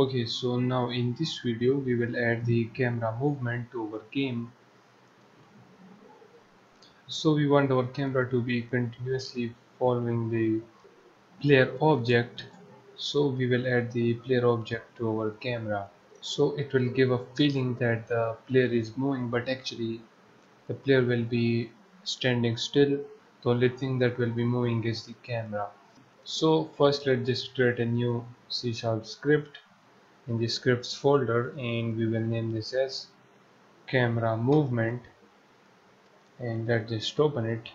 okay so now in this video we will add the camera movement to our game. So we want our camera to be continuously following the player object. So we will add the player object to our camera. So it will give a feeling that the player is moving but actually the player will be standing still. The only thing that will be moving is the camera. So first let's just create a new C sharp script in the scripts folder and we will name this as camera movement and let's just open it.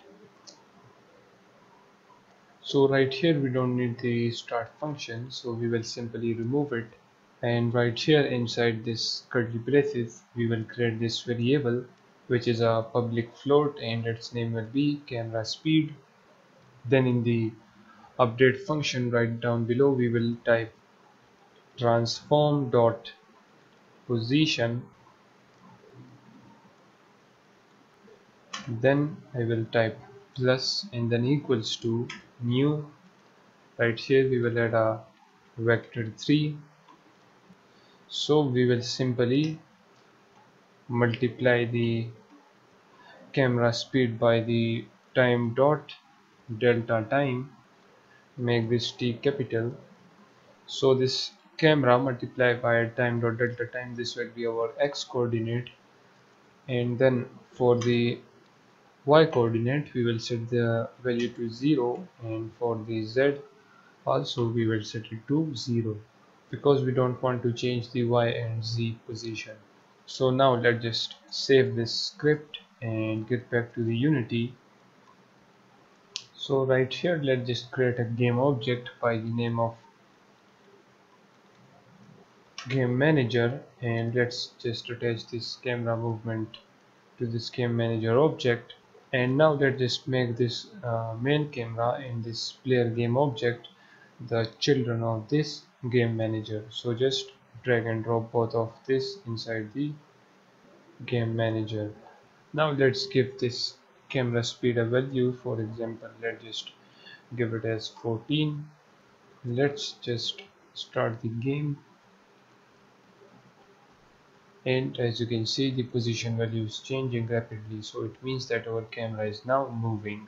So right here we don't need the start function so we will simply remove it. And right here inside this curly braces we will create this variable which is a public float and its name will be camera speed. Then in the update function right down below we will type transform dot position then I will type plus and then equals to new right here we will add a vector 3 so we will simply multiply the camera speed by the time dot delta time make this t capital. So this camera multiplied by time dot delta time this will be our x coordinate. And then for the y coordinate we will set the value to 0 and for the z also we will set it to 0 because we don't want to change the y and z position. So now let's just save this script and get back to the unity. So right here let's just create a game object by the name of game manager and let's just attach this camera movement to this game manager object. And now let's just make this uh, main camera in this player game object the children of this game manager. So just drag and drop both of this inside the game manager. Now let's give this camera speed a value. For example let's just give it as 14 let's just start the game and as you can see the position value is changing rapidly. So it means that our camera is now moving